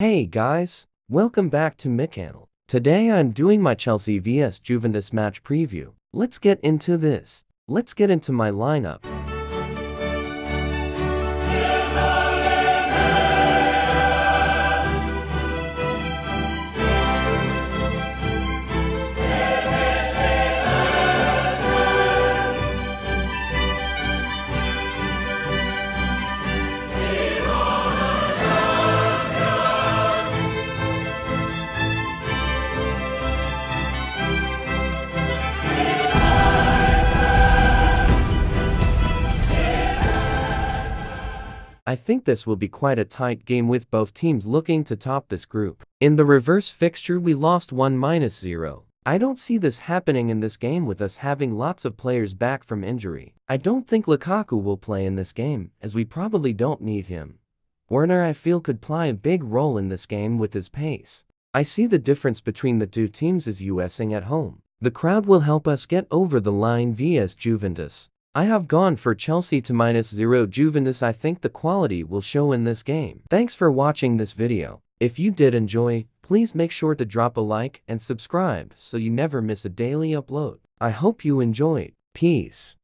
Hey guys, welcome back to Michannel. Today I'm doing my Chelsea vs Juventus match preview. Let's get into this. Let's get into my lineup. I think this will be quite a tight game with both teams looking to top this group. In the reverse fixture we lost 1-0. I don't see this happening in this game with us having lots of players back from injury. I don't think Lukaku will play in this game, as we probably don't need him. Werner I feel could play a big role in this game with his pace. I see the difference between the two teams is USing at home. The crowd will help us get over the line vs Juventus. I have gone for Chelsea to minus 0 Juventus I think the quality will show in this game. Thanks for watching this video. If you did enjoy, please make sure to drop a like and subscribe so you never miss a daily upload. I hope you enjoyed. Peace.